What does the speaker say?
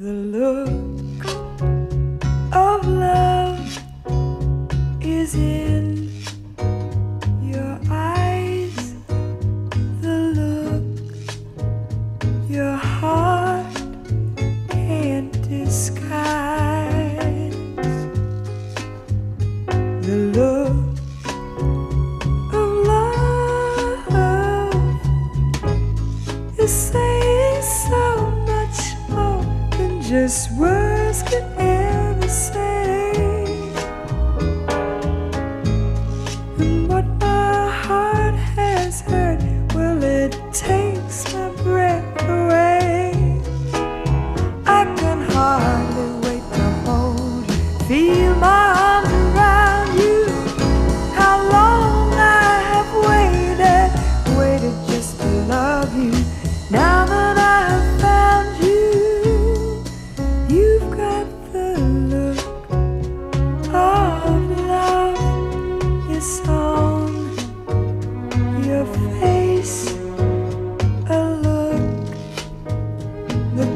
The look of love is in your eyes. The look your heart can't disguise. The look of love is saying just words could ever